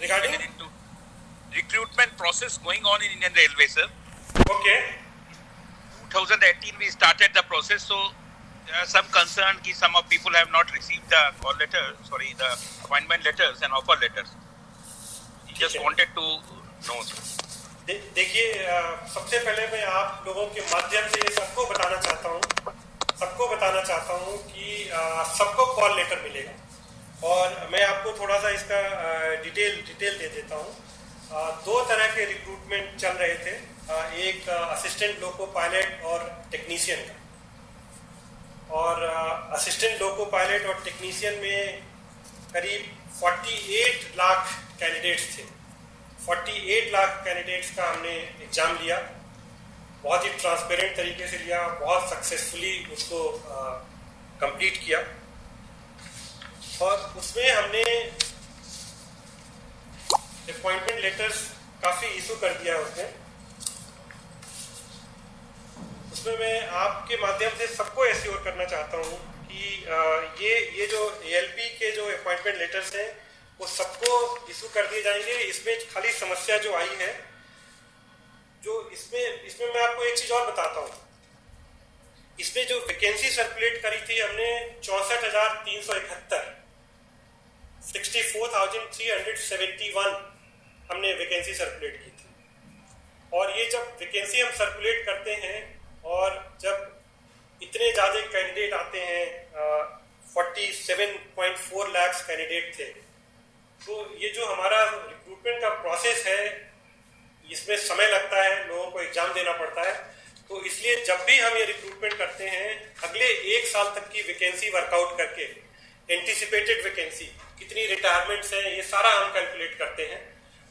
Regarding? into recruitment process going on in Indian Railway, sir. Okay. 2018 we started the process, so there are some concern that some of people have not received the call letter, sorry, the appointment letters and offer letters. We just wanted to know. दे, देखिए सबसे पहले मैं आप लोगों के माध्यम से ये सबको बताना चाहता हूँ सबको बताना चाहता हूँ कि सबको कॉल लेटर मिलेगा और मैं आपको थोड़ा सा इसका डिटेल डिटेल दे देता हूँ। दो तरह के रिक्रूटमेंट चल रहे थे। एक असिस्टेंट लोको पायलट और टेक्नीशियन का। और असिस्टेंट लोको पायलट और टेक्नीशियन में करीब 48 लाख कैंडिडेट्स थे। 48 लाख कैंडिडेट्स का हमने एग्ज़ाम लिया। बहुत ही ट्रांसपेरेंट तरीके से लिया, बहुत सक्सेसफुली उसको कंप्लीट किया। और उसमें हमने अपॉइंटमेंट लेटर्स काफ़ी इशू कर दिया उसने उसमें मैं आपके माध्यम से सबको एश्योर करना चाहता हूँ कि ये ये जो एएलपी के जो अपॉइंटमेंट लेटर्स हैं, वो सबको इशू कर दिए जाएँगे। इसमें खाली समस्या जो आई है, जो इसमें इसमें मैं आपको एक चीज़ और बताता हूँ। इसमें जो वैकेंसी सर्कुलेट करी थी हमने चौसठ हज़ार तीन सौ इकहत्तर। Sixty four thousand three hundred seventy one हमने वैकेंसी सर्कुलेट की थी। और ये जब वैकेंसी हम सर्कुलेट करते हैं और जब इतने ज़्यादा कैंडिडेट आते हैं forty seven point four lakhs candidate थे तो ये जो हमारा रिक्रूटमेंट का प्रोसेस है, इसमें समय लगता है, लोगों को एग्ज़ाम देना पड़ता है। तो इसलिए जब भी हम ये रिक्रूटमेंट करते हैं, अगले एक साल तक की वैकेंसी वर्कआउट करके एंटिसिपेटेड वैकेंसी कितनी रिटायरमेंट्स हैं, ये सारा हम कैलकुलेट करते हैं।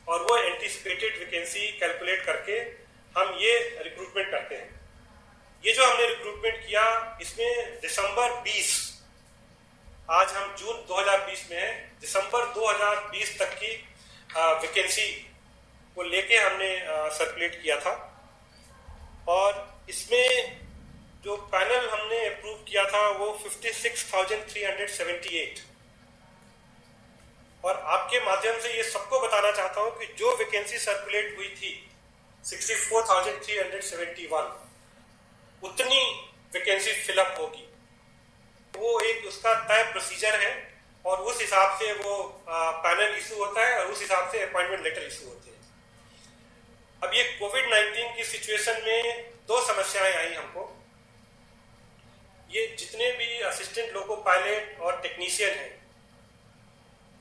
और वो एंटिसिपेटेड वैकेंसी कैलकुलेट करके हम ये रिक्रूटमेंट करते हैं। ये जो हमने रिक्रूटमेंट किया, इसमें दिसंबर 20 आज हम जून 2020 में हैं। दिसंबर 2020 तक की वैकेंसी को लेके हमने सर्कुलेट किया था। और इसमें जो पैनल हमने अप्रूव किया था वो 56,378 और आपके माध्यम से ये सबको बताना चाहता हूँ कि जो वैकेंसी सर्कुलेट हुई थी 64,371 उतनी वैकेंसी फिलअप होगी। वो एक उसका तय प्रोसीजर है और उस हिसाब से वो पैनल इशू होता है और उस हिसाब से अपॉइंटमेंट लेटर इशू होते हैं। अब ये कोविड 19 की सिचुएशन में दो समस्याएँ आई हमको। ये जितने भी असिस्टेंट लोको पायलट और टेक्नीशियन हैं,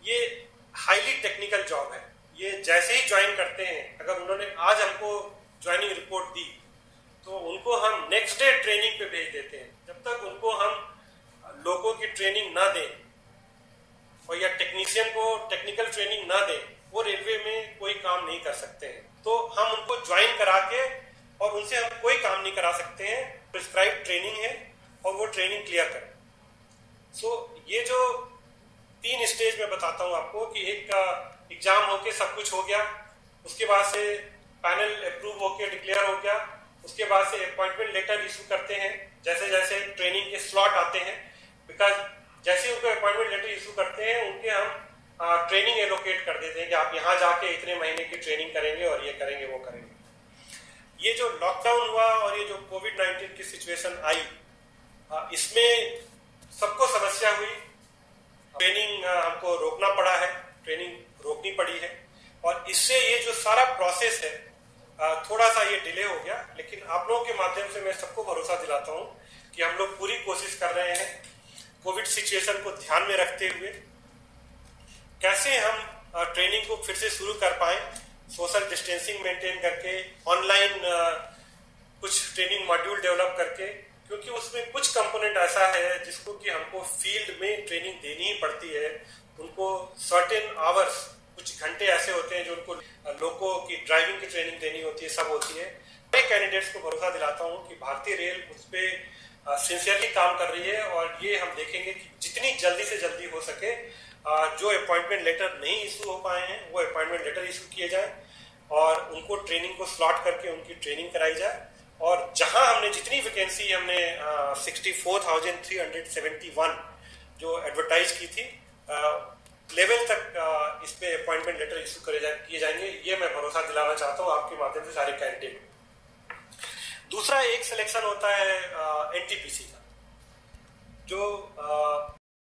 ये हाईली टेक्निकल जॉब है। ये जैसे ही ज्वाइन करते हैं, अगर उन्होंने आज हमको ज्वाइनिंग रिपोर्ट दी तो उनको हम नेक्स्ट डे ट्रेनिंग पे भेज देते हैं। जब तक उनको हम लोगों की ट्रेनिंग ना दें, और या टेक्नीशियन को टेक्निकल ट्रेनिंग ना दें, वो रेलवे में कोई काम नहीं कर सकते हैं। तो हम उनको ज्वाइन करा के और उनसे हम कोई काम नहीं करा सकते हैं। प्रिस्क्राइब ट्रेनिंग है। और वो ट्रेनिंग क्लियर करें। सो so, ये जो तीन स्टेज में बताता हूँ आपको कि एक एग्ज़ाम होके सब कुछ हो गया उसके बाद से पैनल अप्रूव होके डिक्लेयर हो गया उसके बाद से अपॉइंटमेंट लेटर इशू करते हैं जैसे जैसे ट्रेनिंग के स्लॉट आते हैं बिकॉज़ जैसे उनको अपॉइंटमेंट लेटर इशू करते हैं उनके हम आ, ट्रेनिंग एलोकेट कर देते हैं कि आप यहाँ जाके इतने महीने की ट्रेनिंग करेंगे और ये करेंगे वो करेंगे। ये जो लॉकडाउन हुआ और ये जो कोविड नाइन्टीन की सिचुएशन आई इसमें सबको समस्या हुई। ट्रेनिंग हमको रोकना पड़ा है, ट्रेनिंग रोकनी पड़ी है। और इससे ये जो सारा प्रोसेस है थोड़ा सा ये डिले हो गया। लेकिन आप लोगों के माध्यम से मैं सबको भरोसा दिलाता हूँ कि हम लोग पूरी कोशिश कर रहे हैं कोविड सिचुएशन को ध्यान में रखते हुए। कैसे हम ट्रेनिंग को फिर से शुरू कर पाए, सोशल डिस्टेंसिंग मेंटेन करके, ऑनलाइन कुछ ट्रेनिंग मॉड्यूल डेवलप करके क्योंकि उसमें कुछ कंपोनेंट ऐसा है जिसको कि हमको फ़ील्ड में ट्रेनिंग देनी ही पड़ती है। उनको सर्टेन आवर्स कुछ घंटे ऐसे होते हैं जो उनको लोगों की ड्राइविंग की ट्रेनिंग देनी होती है, सब होती है। मैं कैंडिडेट्स को भरोसा दिलाता हूँ कि भारतीय रेल उस पर सिंसियरली काम कर रही है और ये हम देखेंगे कि जितनी जल्दी से जल्दी हो सके जो अपॉइंटमेंट लेटर नहीं इशू हो पाए हैं, वो अपॉइंटमेंट लेटर इशू किए जाए और उनको ट्रेनिंग को स्लॉट करके उनकी ट्रेनिंग कराई जाए। और जहाँ हमने जितनी वैकेंसी हमने सेवेंटी वन जो एडवर्टाइज की थी लेवल तक आ, इस पे अपॉइंटमेंट लेटर इशू करे जा, किए जाएँगे ये मैं भरोसा दिलाना चाहता हूँ आपके माध्यम से सारे कैंडिडेट दूसरा एक सिलेक्शन होता है एनटीपीसी का जो